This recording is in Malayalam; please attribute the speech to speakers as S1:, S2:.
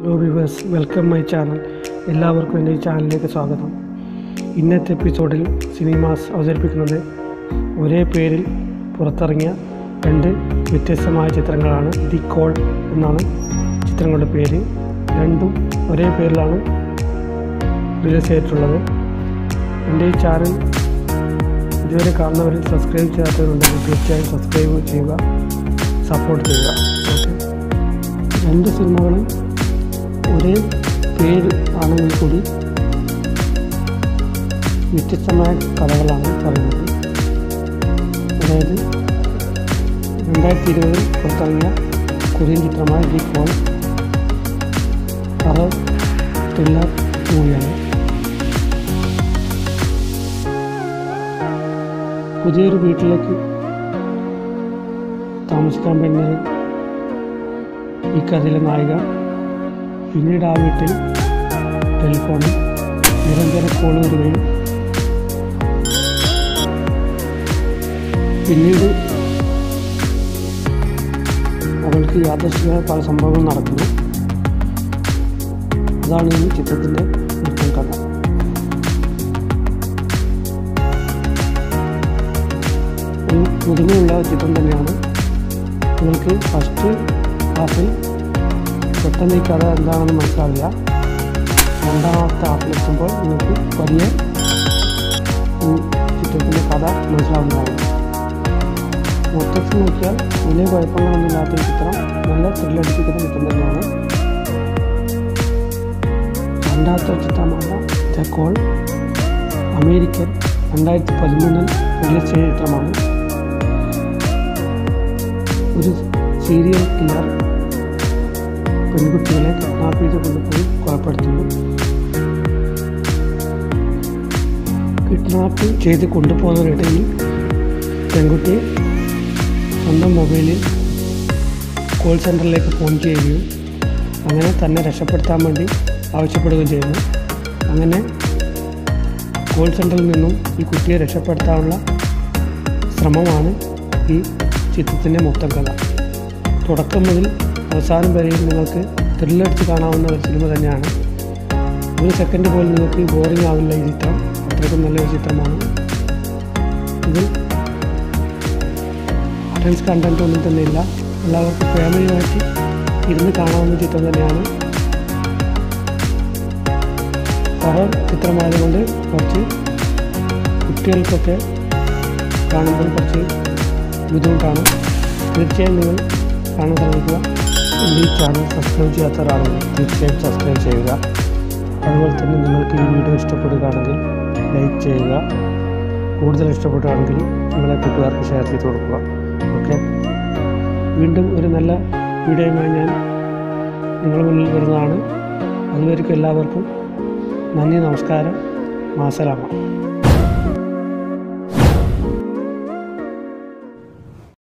S1: Hello viewers welcome my channel എല്ലാവർക്കും എന്റെ ഈ ചാനലിലേക്ക് സ്വാഗതം. ഇന്നത്തെ എപ്പിസോഡിൽ സിനിമാസ് അവതരിപ്പിക്കുന്നത് ഒരേ പേരിൽ പുറത്തിറങ്ങിയ രണ്ട് വ്യത്യസ്തമായ ചിത്രങ്ങളാണ്. ദി കോൾ എന്നാണ് ചിത്രങ്ങളുടെ പേര്. രണ്ടും ഒരേ പേരിലാണ് റിലീസ് ചെയ്തിട്ടുള്ളത്. എന്റെ ഈ ചാനൽ ഇതുവരെ കാണുന്നവരിൽ സബ്സ്ക്രൈബ് ചെയ്യാത്തവരുണ്ടെങ്കിൽ തീർച്ചയായും സബ്സ്ക്രൈബ് ചെയ്യുക സപ്പോർട്ട് ചെയ്യുക. രണ്ട് സിനിമകളും ഒരേ പേര് ആണെങ്കിൽ കൂടി വ്യത്യസ്തമായ കഥകളാണ് പറയുന്നത്. അതായത് രണ്ടായിരത്തി ഇരുപതിൽ പുറത്തിറങ്ങിയ കൊറിയൻ ചിത്രമായ ദി കോൾ ഹറർ ത്രില്ലർ മൂവിയാണ്. പുതിയൊരു വീട്ടിലേക്ക് താമസിക്കാൻ വേണ്ടി ഈ കഥയിലെ നായിക പിന്നീട് ആ വീട്ടിൽ ടെലിഫോണിൽ നിരന്തര കോൾ വരികയും പിന്നീട് അവൾക്ക് യാദർശികമായ പല സംഭവങ്ങൾ നടക്കുന്നു. അതാണ് ഈ ചിത്രത്തിന്റെ മൊത്തം കഥ. ഒരു പുതുമയുള്ള ചിത്രം തന്നെയാണ്. നിങ്ങൾക്ക് ഫസ്റ്റ് ഹാഫിൽ പെട്ടെന്ന് ഈ കഥ എന്താണെന്ന് മനസ്സിലാവില്ല. രണ്ടാമത്തെ ആപ്പിലെത്തുമ്പോൾ നിങ്ങൾക്ക് വലിയ ഈ ചിത്രത്തിന്റെ കഥ മനസ്സിലാവുന്നതാണ്. മൊത്തത്തിൽ നോക്കിയാൽ വലിയ കുഴപ്പങ്ങളൊന്നുമില്ലാത്ത ഈ ചിത്രം നല്ല ത്രില്ലടിപ്പിക്കുന്ന ചിത്രം തന്നെയാണ്. രണ്ടാമത്തെ ചിത്രമാണ് ദ കോൾ അമേരിക്കൻ രണ്ടായിരത്തി പതിമൂന്നിൽ റിലീസ് ചെയ്ത ചിത്രമാണ്. ഒരു സീരിയൽ കില്ലർ പെൺകുട്ടികളെ കിഡ്നാപ്പ് ചെയ്ത് കൊണ്ടുപോയി കൊലപ്പെടുത്തുന്നു. കിഡ്നാപ്പ് ചെയ്ത് കൊണ്ടുപോകുന്നതിനിടയിൽ പെൺകുട്ടി സ്വന്തം മൊബൈലിൽ കോൾ സെന്ററിലേക്ക് ഫോൺ ചെയ്യുകയും അങ്ങനെ തന്നെ രക്ഷപ്പെടുത്താൻ വേണ്ടി ആവശ്യപ്പെടുകയും ചെയ്യുന്നു. അങ്ങനെ കോൾ സെന്ററിൽ നിന്നും ഈ കുട്ടിയെ രക്ഷപ്പെടുത്താനുള്ള ശ്രമമാണ് ഈ ചിത്രത്തിന്റെ മൊത്തം കഥ. തുടക്കം മുതൽ അവസാനം വരെയും നിങ്ങൾക്ക് ത്രില്ലടിച്ച് കാണാവുന്ന ഒരു സിനിമ തന്നെയാണ്. ഒരു സെക്കൻഡ് പോലും നിങ്ങൾക്ക് ബോറിംഗ് ആവില്ല ഈ ചിത്രം. അത്രയ്ക്കും നല്ലൊരു ചിത്രമാണ്. ഇതിൽ അഡൻസ് കണ്ടന്റ് ഒന്നും തന്നെ ഇല്ല. എല്ലാവർക്കും ഫാമിലിയുമായിട്ട് ഇരുന്ന് കാണാവുന്ന ചിത്രം തന്നെയാണ്. ഹൊറർ ചിത്രമായതുകൊണ്ട് കുറച്ച് കുട്ടികൾക്കൊക്കെ കാണുമ്പോൾ കുറച്ച് ബുദ്ധിമുട്ടാണ്. തീർച്ചയായും നിങ്ങൾ കാണാൻ ശ്രമിക്കുക. ഈ ചാനൽ സബ്സ്ക്രൈബ് ചെയ്യാത്ത ഒരാളാണ് തീർച്ചയായും സബ്സ്ക്രൈബ് ചെയ്യുക. അതുപോലെ തന്നെ നിങ്ങൾക്ക് ഈ വീഡിയോ ഇഷ്ടപ്പെടുകയാണെങ്കിൽ ലൈക്ക് ചെയ്യുക. കൂടുതൽ ഇഷ്ടപ്പെടുകയാണെങ്കിൽ നിങ്ങളെ കൂട്ടുകാർക്ക് ഷെയർ ചെയ്ത് കൊടുക്കുക. ഓക്കെ വീണ്ടും ഒരു നല്ല വീഡിയോയുമായി ഞാൻ നിങ്ങളുടെ മുന്നിൽ വരുന്നതാണ്. അതുവരെക്കും എല്ലാവർക്കും നന്ദി നമസ്കാരം. മാസലാമ.